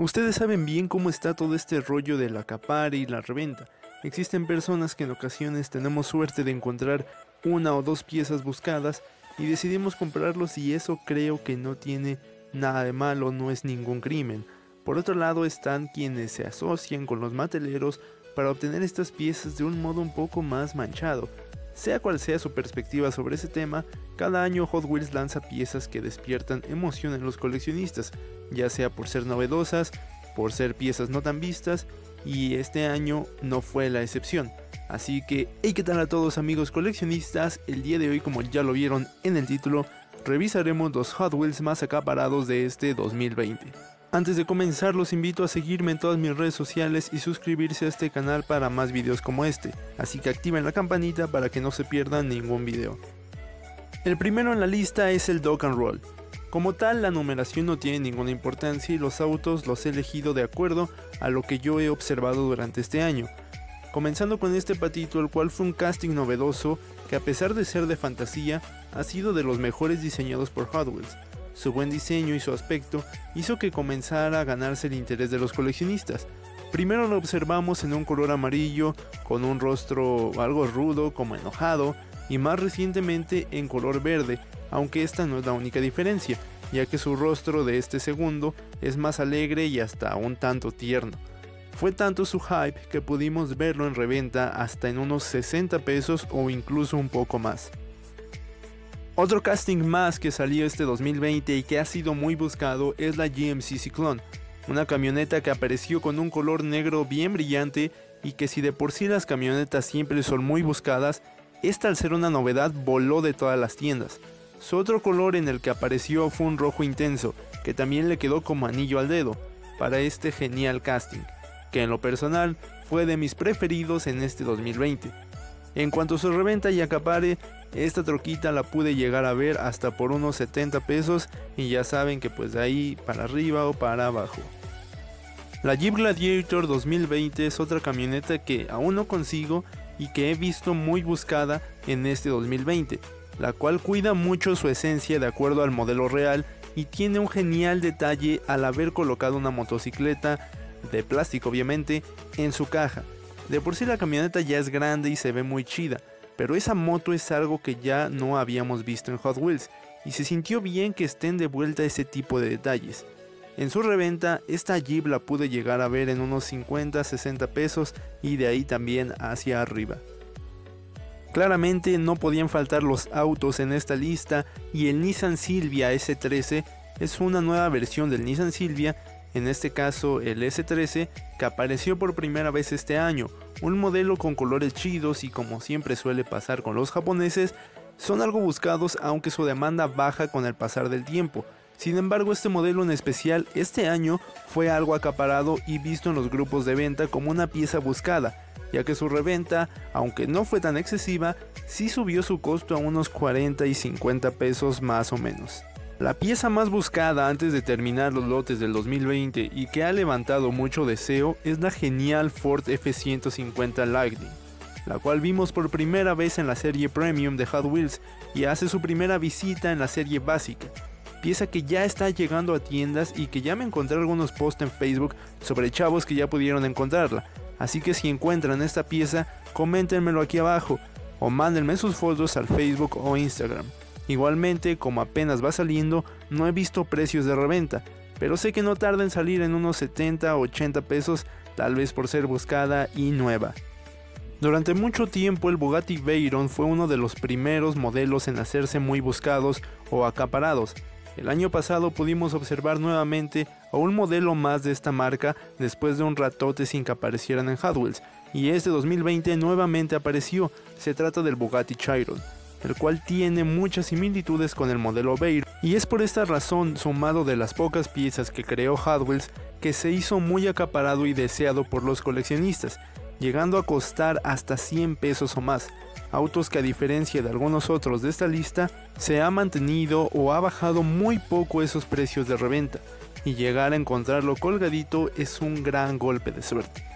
Ustedes saben bien cómo está todo este rollo del acapare y la reventa. Existen personas que en ocasiones tenemos suerte de encontrar una o dos piezas buscadas y decidimos comprarlos y eso creo que no tiene nada de malo, no es ningún crimen. Por otro lado están quienes se asocian con los mateleros para obtener estas piezas de un modo un poco más manchado. Sea cual sea su perspectiva sobre ese tema, cada año Hot Wheels lanza piezas que despiertan emoción en los coleccionistas, ya sea por ser novedosas, por ser piezas no tan vistas, y este año no fue la excepción. Así que, hey, ¿qué tal a todos amigos coleccionistas? El día de hoy, como ya lo vieron en el título, revisaremos los Hot Wheels más acaparados de este 2020. Antes de comenzar los invito a seguirme en todas mis redes sociales y suscribirse a este canal para más videos como este, así que activen la campanita para que no se pierdan ningún video. El primero en la lista es el Dog and Roll. Como tal, la numeración no tiene ninguna importancia y los autos los he elegido de acuerdo a lo que yo he observado durante este año. Comenzando con este patito, el cual fue un casting novedoso que a pesar de ser de fantasía, ha sido de los mejores diseñados por Hot Wheels su buen diseño y su aspecto hizo que comenzara a ganarse el interés de los coleccionistas. Primero lo observamos en un color amarillo, con un rostro algo rudo, como enojado, y más recientemente en color verde, aunque esta no es la única diferencia, ya que su rostro de este segundo es más alegre y hasta un tanto tierno. Fue tanto su hype que pudimos verlo en reventa hasta en unos 60 pesos o incluso un poco más. Otro casting más que salió este 2020 y que ha sido muy buscado es la GMC Cyclone, una camioneta que apareció con un color negro bien brillante y que si de por sí las camionetas siempre son muy buscadas, esta al ser una novedad voló de todas las tiendas. Su otro color en el que apareció fue un rojo intenso, que también le quedó como anillo al dedo, para este genial casting, que en lo personal fue de mis preferidos en este 2020. En cuanto a su reventa y acapare, esta troquita la pude llegar a ver hasta por unos 70 pesos y ya saben que pues de ahí para arriba o para abajo. La Jeep Gladiator 2020 es otra camioneta que aún no consigo y que he visto muy buscada en este 2020, la cual cuida mucho su esencia de acuerdo al modelo real y tiene un genial detalle al haber colocado una motocicleta, de plástico obviamente, en su caja. De por sí la camioneta ya es grande y se ve muy chida, pero esa moto es algo que ya no habíamos visto en Hot Wheels y se sintió bien que estén de vuelta ese tipo de detalles. En su reventa, esta Jeep la pude llegar a ver en unos 50-60 pesos y de ahí también hacia arriba. Claramente no podían faltar los autos en esta lista y el Nissan Silvia S13 es una nueva versión del Nissan Silvia en este caso el S13, que apareció por primera vez este año, un modelo con colores chidos y como siempre suele pasar con los japoneses, son algo buscados aunque su demanda baja con el pasar del tiempo. Sin embargo, este modelo en especial este año fue algo acaparado y visto en los grupos de venta como una pieza buscada, ya que su reventa, aunque no fue tan excesiva, sí subió su costo a unos 40 y 50 pesos más o menos. La pieza más buscada antes de terminar los lotes del 2020 y que ha levantado mucho deseo es la genial Ford F150 Lightning, la cual vimos por primera vez en la serie Premium de Hot Wheels y hace su primera visita en la serie básica, pieza que ya está llegando a tiendas y que ya me encontré algunos posts en Facebook sobre chavos que ya pudieron encontrarla, así que si encuentran esta pieza, coméntenmelo aquí abajo o mándenme sus fotos al Facebook o Instagram. Igualmente, como apenas va saliendo, no he visto precios de reventa, pero sé que no tarda en salir en unos 70 o 80 pesos, tal vez por ser buscada y nueva. Durante mucho tiempo el Bugatti Veyron fue uno de los primeros modelos en hacerse muy buscados o acaparados. El año pasado pudimos observar nuevamente a un modelo más de esta marca después de un ratote sin que aparecieran en Hot Wheels, y este 2020 nuevamente apareció, se trata del Bugatti Chiron el cual tiene muchas similitudes con el modelo Beir, y es por esta razón, sumado de las pocas piezas que creó Hot Wheels, que se hizo muy acaparado y deseado por los coleccionistas, llegando a costar hasta 100 pesos o más, autos que a diferencia de algunos otros de esta lista, se ha mantenido o ha bajado muy poco esos precios de reventa, y llegar a encontrarlo colgadito es un gran golpe de suerte.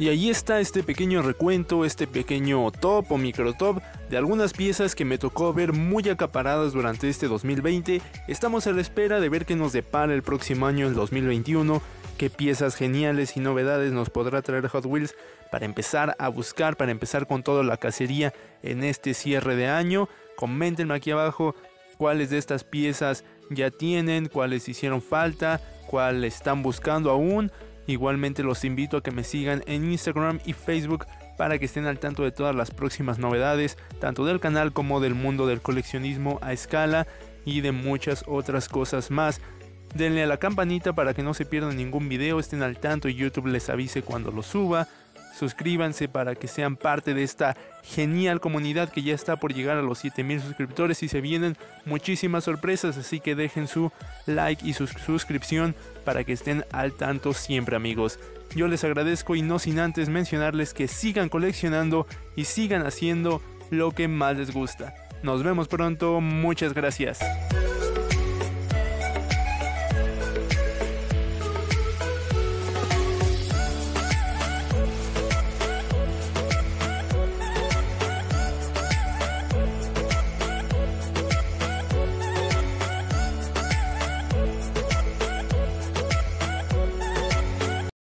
Y ahí está este pequeño recuento, este pequeño top o micro top de algunas piezas que me tocó ver muy acaparadas durante este 2020. Estamos a la espera de ver qué nos depara el próximo año, el 2021, qué piezas geniales y novedades nos podrá traer Hot Wheels para empezar a buscar, para empezar con toda la cacería en este cierre de año. Coméntenme aquí abajo cuáles de estas piezas ya tienen, cuáles hicieron falta, cuáles están buscando aún. Igualmente los invito a que me sigan en Instagram y Facebook para que estén al tanto de todas las próximas novedades, tanto del canal como del mundo del coleccionismo a escala y de muchas otras cosas más. Denle a la campanita para que no se pierdan ningún video, estén al tanto y YouTube les avise cuando lo suba suscríbanse para que sean parte de esta genial comunidad que ya está por llegar a los 7000 suscriptores y se vienen muchísimas sorpresas, así que dejen su like y su suscripción para que estén al tanto siempre amigos. Yo les agradezco y no sin antes mencionarles que sigan coleccionando y sigan haciendo lo que más les gusta. Nos vemos pronto, muchas gracias.